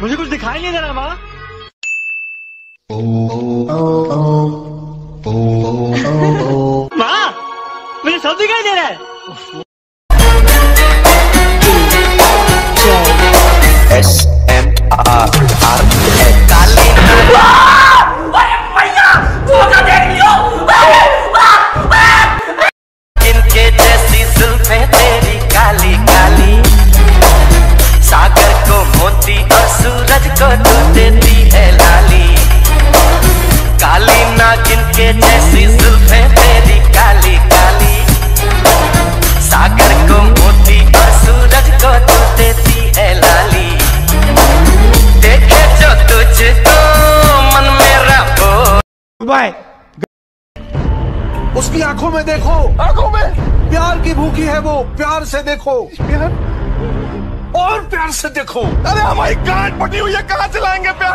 मुझे कुछ दिखाई नहीं दे रहा माँ माँ मुझे सब दिखाई दे रहा है जैसी सूरज को तू देती है लाली। काली नागिन के जैसी जुल्फें तेरी काली काली। सागर को मोती और सूरज को तू देती है लाली। देखे जो तुझको मन मेरा वो। बाय उसकी आँखों में देखो। आँखों में? प्यार की भूखी है वो प्यार से देखो। प्यार? और प्यार से देखो। अरे हमारी गांठ बटी हुई है। कहाँ चलाएँगे प्यार?